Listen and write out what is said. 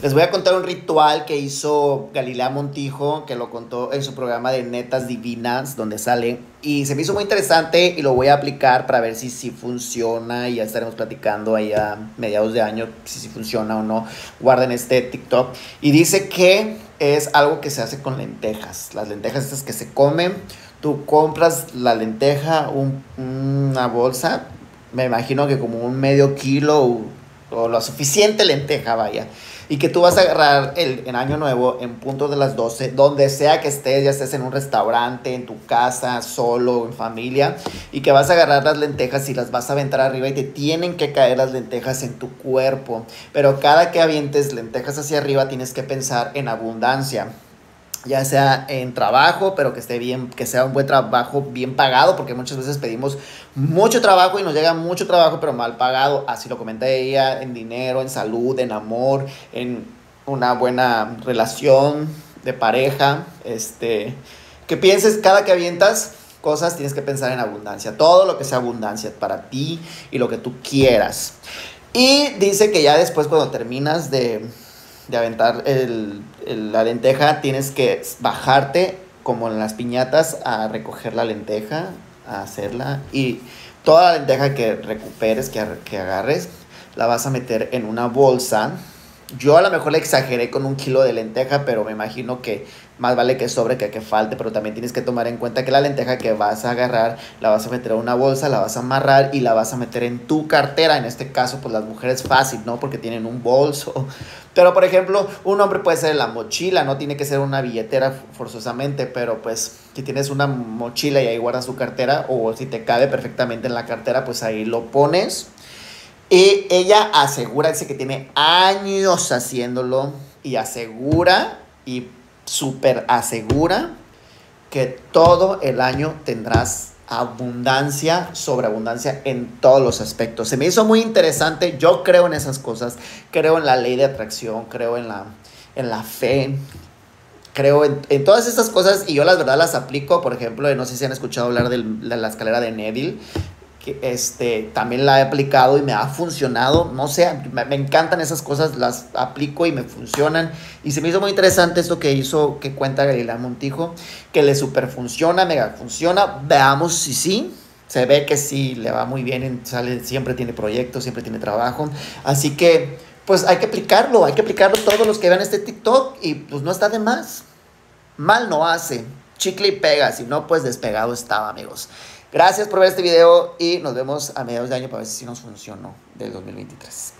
Les voy a contar un ritual que hizo Galilea Montijo, que lo contó en su programa de Netas Divinas, donde sale. Y se me hizo muy interesante y lo voy a aplicar para ver si, si funciona. Y ya estaremos platicando ahí a mediados de año si, si funciona o no. Guarden este TikTok. Y dice que es algo que se hace con lentejas. Las lentejas estas que se comen. Tú compras la lenteja, una bolsa, me imagino que como un medio kilo o, lo suficiente lenteja, vaya y que tú vas a agarrar el, en Año Nuevo en punto de las 12, donde sea que estés, ya estés en un restaurante, en tu casa, solo, en familia, y que vas a agarrar las lentejas y las vas a aventar arriba y te tienen que caer las lentejas en tu cuerpo. Pero cada que avientes lentejas hacia arriba tienes que pensar en abundancia ya sea en trabajo, pero que esté bien, que sea un buen trabajo bien pagado, porque muchas veces pedimos mucho trabajo y nos llega mucho trabajo, pero mal pagado. Así lo comenta ella, en dinero, en salud, en amor, en una buena relación de pareja. Este, que pienses cada que avientas cosas, tienes que pensar en abundancia. Todo lo que sea abundancia para ti y lo que tú quieras. Y dice que ya después cuando terminas de de aventar el, la lenteja, tienes que bajarte como en las piñatas a recoger la lenteja, a hacerla y toda la lenteja que recuperes, que, que agarres, la vas a meter en una bolsa. Yo a lo mejor le exageré con un kilo de lenteja, pero me imagino que más vale que sobre que que falte, pero también tienes que tomar en cuenta que la lenteja que vas a agarrar la vas a meter en una bolsa, la vas a amarrar y la vas a meter en tu cartera. En este caso, pues las mujeres fácil, ¿no? Porque tienen un bolso. Pero, por ejemplo, un hombre puede ser la mochila, no tiene que ser una billetera forzosamente, pero pues si tienes una mochila y ahí guardas su cartera o si te cabe perfectamente en la cartera, pues ahí lo pones. Y ella asegura, dice que tiene años haciéndolo y asegura y súper asegura que todo el año tendrás abundancia, sobreabundancia en todos los aspectos. Se me hizo muy interesante, yo creo en esas cosas, creo en la ley de atracción, creo en la, en la fe, creo en, en todas estas cosas y yo las verdad las aplico, por ejemplo, no sé si han escuchado hablar de la escalera de Neville, este, también la he aplicado y me ha funcionado. No sé, me, encantan esas cosas, las aplico y me funcionan. Y se me hizo muy interesante esto que hizo, que cuenta Galilea Montijo, que le super funciona, mega funciona. Veamos si sí. Se ve que sí, le va muy bien, sale, siempre tiene proyectos, siempre tiene trabajo. Así que, pues hay que aplicarlo, hay que aplicarlo todos los que vean este TikTok y pues no está de más. Mal no hace. Chicle y pega, si no, pues despegado estaba, amigos. Gracias por ver este video y nos vemos a mediados de año para ver si nos funcionó del 2023.